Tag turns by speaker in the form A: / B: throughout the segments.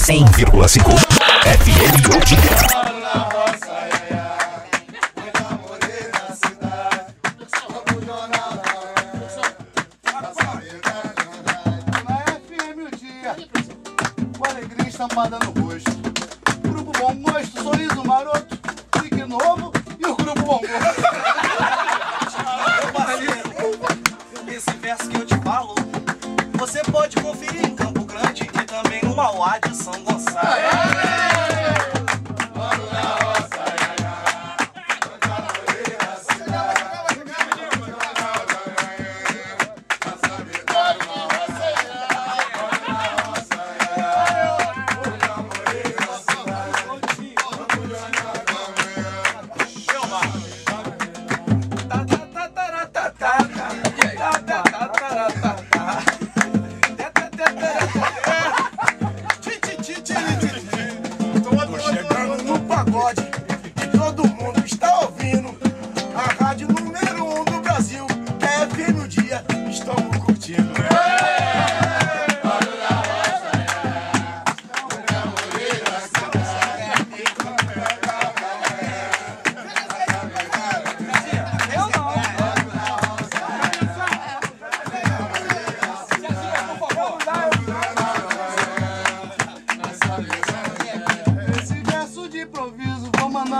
A: 100,5 FM
B: alegria estampada no rosto. Grupo Bom Gosto, sorriso maroto, pique novo e o Grupo Bom Gosto.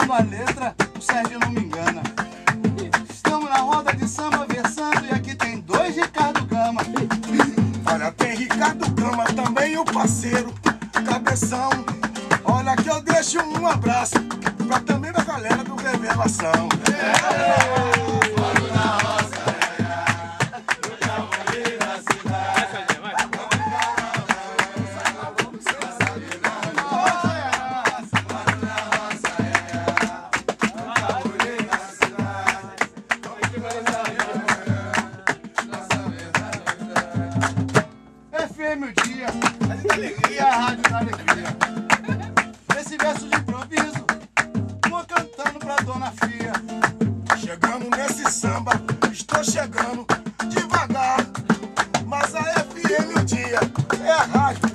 B: Mandando a letra, o Sérgio não me engana. Estamos na roda de samba versando e aqui tem dois Ricardo Gama.
C: Olha, tem Ricardo Gama, também o parceiro, cabeção. Olha que eu deixo um abraço pra também da galera do Revelação.
B: FM dia.
C: É a rádio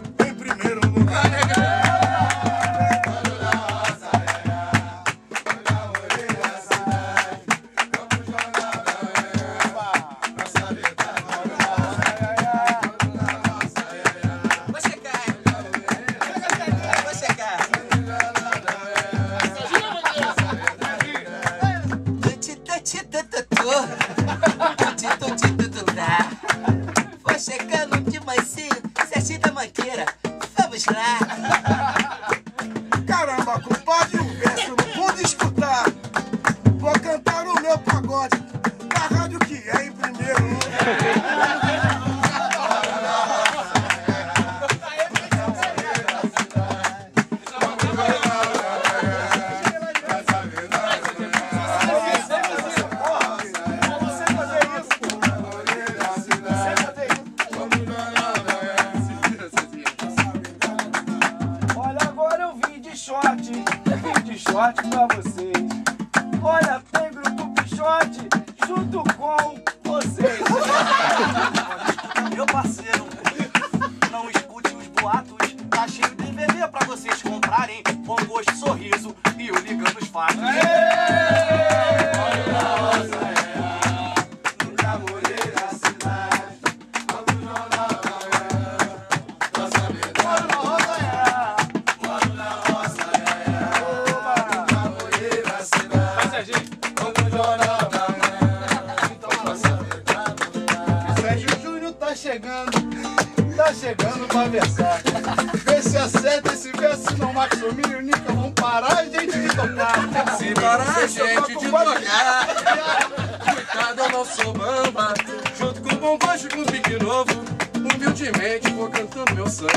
D: da manqueira. Vamos lá.
E: short, vim de short pra vocês. Olha, tem grupo Pichote junto com vocês.
B: Chegando, tá chegando pra versar. Vê se acerta esse verso, senão Max Omilho e Nica vão parar a gente de tocar.
F: Se parar a gente de tocar Coitado, eu não sou bamba Junto com o bom gosto com o pique novo Humildemente vou cantando meu samba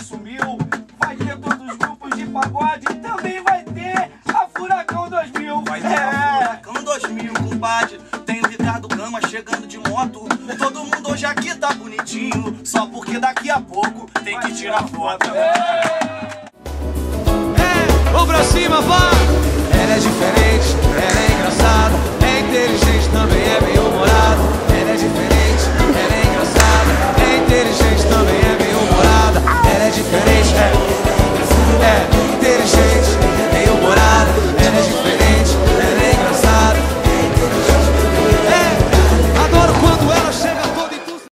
E: sumiu. Vai ter todos os grupos de pagode, também vai ter a Furacão 2000. Vai ter
D: invade. Tem o Ricardo Gama chegando de moto. Todo mundo hoje aqui tá bonitinho. Só porque daqui a pouco tem que tirar foto.
G: Vamos pra cima, vai! Ela é diferente,